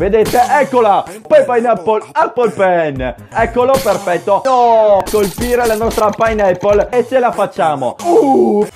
Vedete, eccola! Poi pineapple, apple pen. Eccolo, perfetto. No, colpire la nostra pineapple e ce la facciamo. Uh!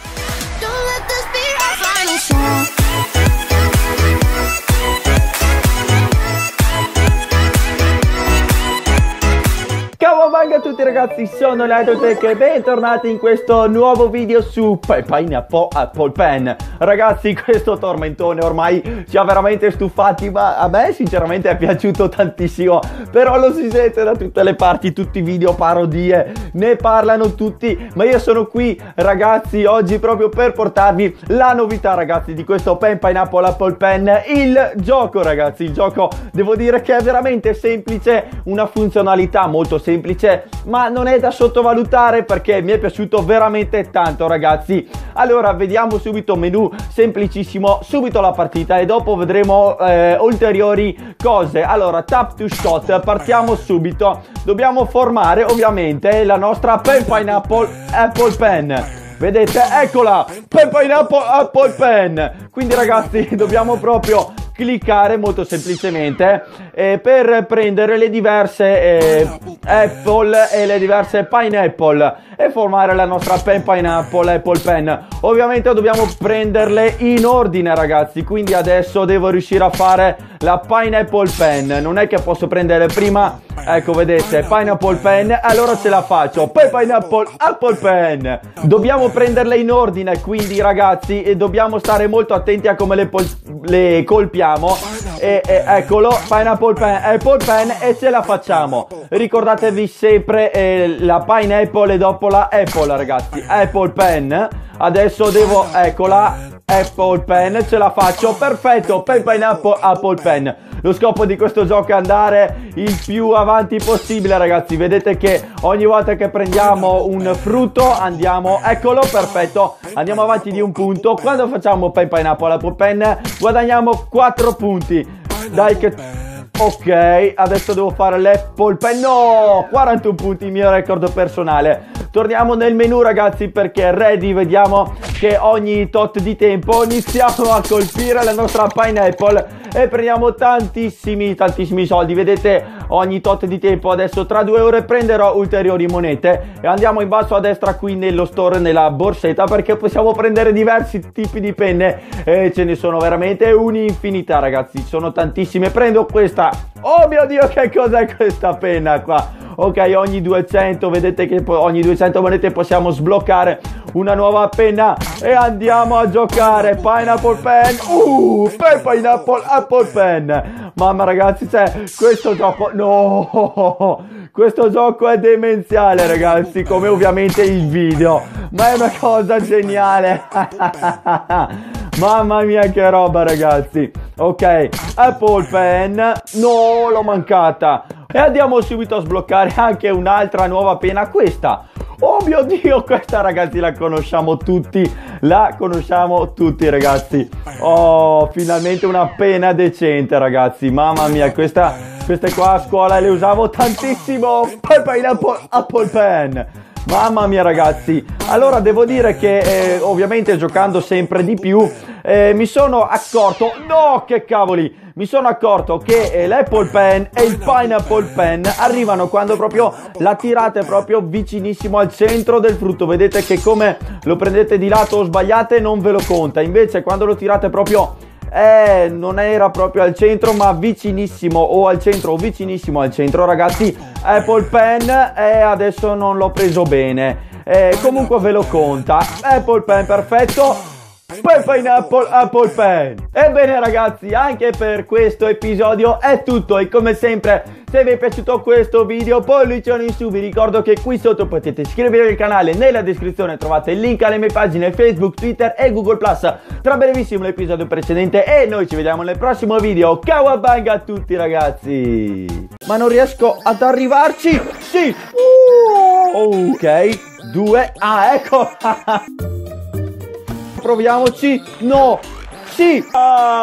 Cavabanga a tutti ragazzi, sono Ledotech e bentornati in questo nuovo video su Pi- Pineapple Apple Pen. Ragazzi, questo tormentone ormai ci ha veramente stufati, ma a me sinceramente è piaciuto tantissimo Però lo si sente da tutte le parti, tutti i video parodie, ne parlano tutti Ma io sono qui ragazzi oggi proprio per portarvi la novità ragazzi di questo Pen Pineapple Apple Pen Il gioco ragazzi, il gioco devo dire che è veramente semplice, una funzionalità molto semplice ma non è da sottovalutare perché mi è piaciuto veramente tanto ragazzi. Allora vediamo subito menu semplicissimo subito la partita e dopo vedremo eh, ulteriori cose. Allora tap to shot partiamo subito. Dobbiamo formare ovviamente la nostra pen pineapple apple pen. Vedete, eccola! Pen Pineapple Apple Pen! Quindi ragazzi, dobbiamo proprio cliccare molto semplicemente eh, per prendere le diverse eh, Apple e le diverse Pineapple e formare la nostra Pen Pineapple Apple Pen. Ovviamente dobbiamo prenderle in ordine ragazzi, quindi adesso devo riuscire a fare la Pineapple Pen. Non è che posso prendere prima, ecco vedete, Pineapple Pen, allora ce la faccio. Poi Pineapple Apple Pen. Dobbiamo prenderle in ordine, quindi ragazzi, e dobbiamo stare molto attenti a come le, le colpiamo. E, e eccolo, Pineapple Pen, Apple Pen e ce la facciamo. Ricordatevi sempre eh, la Pineapple e dopo la Apple ragazzi. Apple Pen. Adesso devo, eccola, Apple Pen, ce la faccio, perfetto, Pen Pineapple Apple Pen. Lo scopo di questo gioco è andare il più avanti possibile ragazzi, vedete che ogni volta che prendiamo un frutto andiamo, eccolo, perfetto, andiamo avanti di un punto. Quando facciamo Pen Pineapple Apple Pen guadagniamo 4 punti. Dai che... Ok, adesso devo fare l'Apple Pen. No, 41 punti, il mio record personale. Torniamo nel menu ragazzi perché ready, vediamo che ogni tot di tempo iniziamo a colpire la nostra pineapple e prendiamo tantissimi tantissimi soldi. Vedete ogni tot di tempo adesso tra due ore prenderò ulteriori monete. E andiamo in basso a destra qui nello store nella borsetta perché possiamo prendere diversi tipi di penne. E ce ne sono veramente un'infinità ragazzi. Sono tantissime. Prendo questa. Oh mio dio che cos'è questa penna qua ok ogni 200 vedete che ogni 200 monete possiamo sbloccare una nuova penna e andiamo a giocare. Pineapple pen. Uh per pineapple apple pen. Mamma ragazzi cioè questo gioco no questo gioco è demenziale ragazzi come ovviamente il video ma è una cosa geniale. Mamma mia che roba ragazzi. Ok apple pen. No l'ho mancata e andiamo subito a sbloccare anche un'altra nuova pena questa Oh mio dio, questa ragazzi la conosciamo tutti, la conosciamo tutti ragazzi. Oh, finalmente una pena decente ragazzi, mamma mia, questa, queste qua a scuola le usavo tantissimo. Pineapple Apple Pen. Mamma mia ragazzi, allora devo dire che eh, ovviamente giocando sempre di più eh, mi sono accorto, no che cavoli, mi sono accorto che eh, l'Apple Pen e il Pineapple Pen arrivano quando proprio la tirate proprio vicinissimo al centro del frutto, vedete che come lo prendete di lato o sbagliate non ve lo conta, invece quando lo tirate proprio eh, non era proprio al centro ma vicinissimo o al centro o vicinissimo al centro ragazzi. Apple Pen e adesso non l'ho preso bene. Eh, comunque ve lo conta. Apple Pen perfetto poi Pineapple Apple Pen Ebbene ragazzi anche per questo episodio è tutto. E come sempre se vi è piaciuto questo video pollicione in su. Vi ricordo che qui sotto potete iscrivervi al canale. Nella descrizione trovate il link alle mie pagine Facebook, Twitter e Google tra brevissimo l'episodio precedente e noi ci vediamo nel prossimo video. Kawabanga a tutti ragazzi. Ma non riesco ad arrivarci? Sì. Ok. Due. Ah ecco proviamoci. No! Sì! Ah!